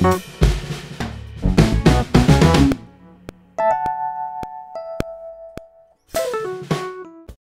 Thank